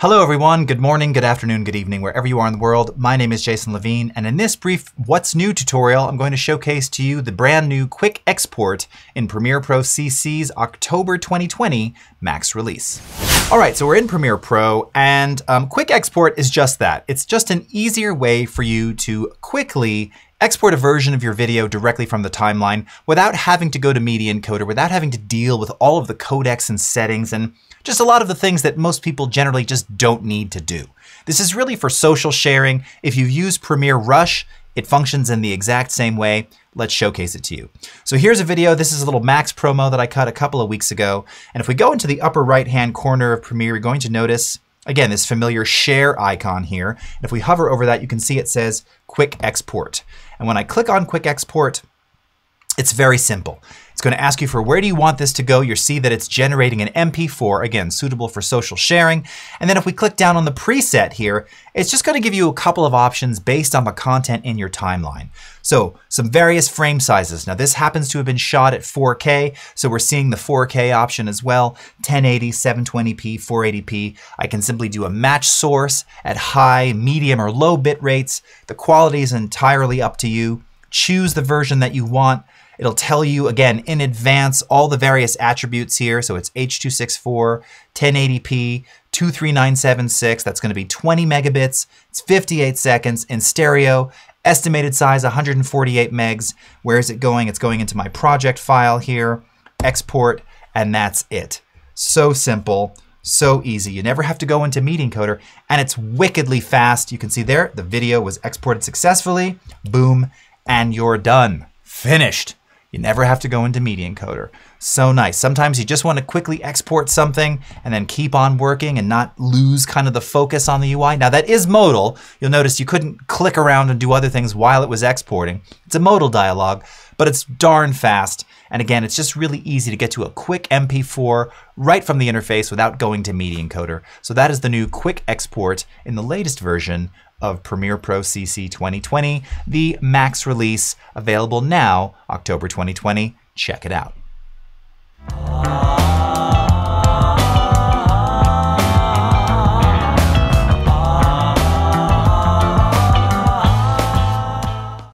Hello, everyone. Good morning, good afternoon, good evening, wherever you are in the world. My name is Jason Levine, and in this brief What's New tutorial, I'm going to showcase to you the brand new Quick Export in Premiere Pro CC's October 2020 max release. All right, so we're in Premiere Pro, and um, Quick Export is just that. It's just an easier way for you to quickly export a version of your video directly from the timeline without having to go to Media Encoder, without having to deal with all of the codecs and settings and just a lot of the things that most people generally just don't need to do. This is really for social sharing. If you use Premiere Rush, it functions in the exact same way. Let's showcase it to you. So here's a video. This is a little Max promo that I cut a couple of weeks ago. And if we go into the upper right-hand corner of Premiere, you're going to notice, again, this familiar share icon here. And if we hover over that, you can see it says Quick Export. And when I click on Quick Export, it's very simple. It's going to ask you for where do you want this to go. You'll see that it's generating an MP4, again, suitable for social sharing. And then if we click down on the preset here, it's just going to give you a couple of options based on the content in your timeline. So some various frame sizes. Now this happens to have been shot at 4K, so we're seeing the 4K option as well, 1080, 720p, 480p. I can simply do a match source at high, medium, or low bit rates. The quality is entirely up to you. Choose the version that you want. It'll tell you, again, in advance, all the various attributes here. So it's H.264, 1080p, 23976. That's going to be 20 megabits. It's 58 seconds in stereo. Estimated size 148 megs. Where is it going? It's going into my project file here. Export, and that's it. So simple. So easy. You never have to go into Media Encoder, and it's wickedly fast. You can see there, the video was exported successfully. Boom, and you're done. Finished. You never have to go into Media Encoder. So nice. Sometimes you just want to quickly export something and then keep on working and not lose kind of the focus on the UI. Now that is modal. You'll notice you couldn't click around and do other things while it was exporting. It's a modal dialog, but it's darn fast. And again, it's just really easy to get to a quick MP4 right from the interface without going to Media Encoder. So that is the new quick export in the latest version of Premiere Pro CC 2020, the Max release, available now, October 2020. Check it out.